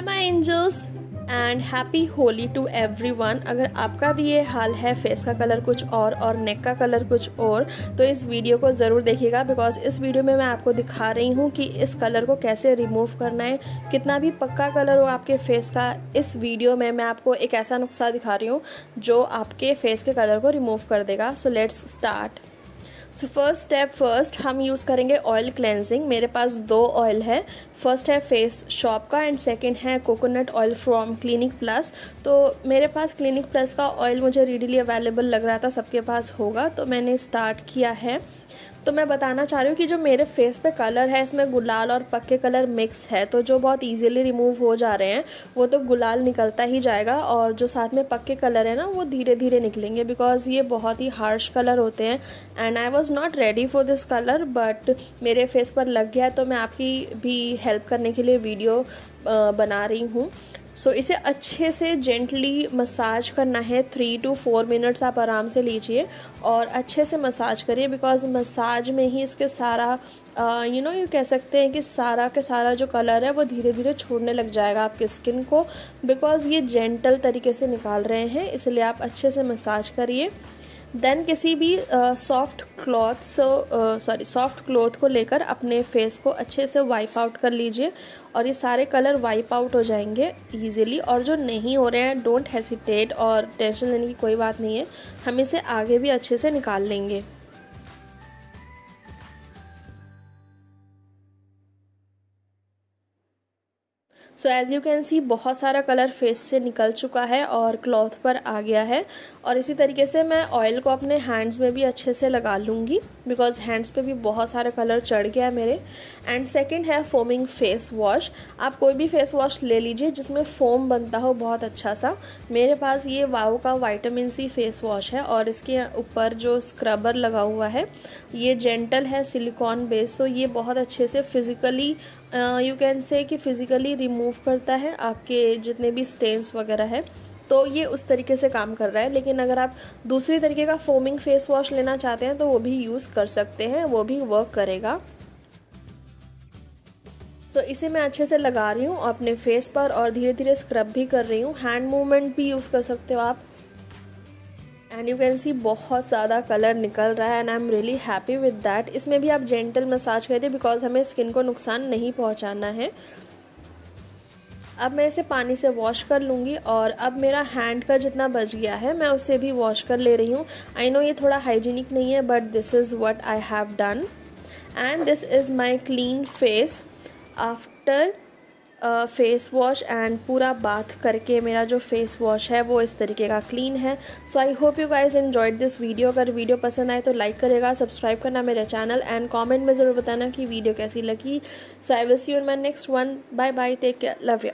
Hi my angels and happy Holi to everyone अगर आपका भी ये हाल है फेस का कलर कुछ और और नेक का कलर कुछ और तो इस वीडियो को ज़रूर देखिएगा बिकॉज़ इस वीडियो में मैं आपको दिखा रही हूँ कि इस कलर को कैसे रिमूव करना है, कितना भी पक्का कलर हो आपके फेस का, इस वीडियो में मैं आपको एक ऐसा नुस्खा दिखा रही हूँ, जो आपके फेस के कलर को रिमूव कर देगा. So let's start so first step first हम यूज़ करेंगे ऑयल क्लेंजिंग मेरे पास दो ऑयल है. फ़र्स्ट है फेस शॉप का एंड सेकंड है coconut oil from Clinic Plus तो मेरे पास क्लिनिक प्लस का ऑयल मुझे रीडली अवेलेबल लग रहा था, सबके पास होगा तो मैंने स्टार्ट किया है. तो मैं बताना चाह रही हूँ कि जो मेरे फेस पे कलर है, इसमें गुलाल और पक्के कलर मिक्स है तो जो बहुत इजीली रिमूव हो जा रहे हैं, वो तो गुलाल निकलता ही जाएगा और जो साथ में पक्के कलर है ना, वो धीरे धीरे निकलेंगे बिकॉज़ ये बहुत ही हार्श कलर होते हैं. And I was not ready for this colour but मेरे फेस पर लग गया तो मैं आपकी भी हेल्प करने के लिए वीडियो बना रही हूँ। सो so, इसे अच्छे से जेंटली मसाज करना है। थ्री टू फोर मिनट्स आप आराम से लीजिए और अच्छे से मसाज करिए बिकॉज़ मसाज में ही इसके सारा यू नो यू कह सकते हैं कि सारा के सारा जो कलर है वो धीरे धीरे छोड़ने लग जाएगा आपके स्किन को। बिकॉज़ ये जेंटल तरीके से निकाल रहे हैं इसलिए आप अच्छे से मसाज करिए। देन किसी भी soft cloth sorry soft cloth को लेकर अपने फेस को अच्छे से वाइप आउट कर लीजिए और ये सारे कलर वाइप आउट हो जाएँगे ईजिली और जो नहीं हो रहे हैं डोंट हेसिटेट और टेंशन लेने की कोई बात नहीं है। हम इसे आगे भी अच्छे से निकाल लेंगे। So as you can see बहुत सारा कलर फेस से निकल चुका है और क्लॉथ पर आ गया है। और इसी तरीके से मैं ऑयल को अपने हैंड्स में भी अच्छे से लगा लूँगी बिकॉज़ हैंड्स पे भी बहुत सारा कलर चढ़ गया है मेरे। एंड सेकेंड है फोमिंग फेस वॉश आप कोई भी फेस वॉश ले लीजिए जिसमें फोम बनता हो बहुत अच्छा सा। मेरे पास ये वाओ का वाइटामिन सी फेस वॉश है और इसके ऊपर जो स्क्रबर लगा हुआ है, ये जेंटल है सिलिकॉन बेस तो ये बहुत अच्छे से फिज़िकली यू कैन से कि फ़िज़िकली रिमूव करता है आपके जितने भी स्टेन्स वगैरह है। तो ये उस तरीके से काम कर रहा है, लेकिन अगर आप दूसरी तरीके का फोमिंग फेस वॉश लेना चाहते हैं तो वो भी यूज़ कर सकते हैं, वो भी वर्क करेगा। तो इसे मैं अच्छे से लगा रही हूँ अपने फेस पर और धीरे धीरे स्क्रब भी कर रही हूँ। हैंड मूवमेंट भी यूज़ कर सकते हो आप। एंड यू कैन सी बहुत ज़्यादा कलर निकल रहा है and I am really happy with that इसमें भी आप जेंटल मसाज करिए बिकॉज़ हमें स्किन को नुकसान नहीं पहुंचाना है। अब मैं इसे पानी से वॉश कर लूँगी और अब मेरा हैंड का जितना बच गया है, मैं उसे भी वॉश कर ले रही हूँ। आई नो ये थोड़ा हाइजीनिक नहीं है but this is what I have done and this is my clean face after face wash and पूरा बाथ करके मेरा जो फेस वॉश है, वो इस तरीके का क्लीन है। So I hope you guys enjoyed this video अगर वीडियो पसंद आए तो लाइक करेगा सब्सक्राइब करना मेरे चैनल एंड कॉमेंट में ज़रूर बताना कि वीडियो कैसी लगी। So I will see you in my next one bye bye take care love you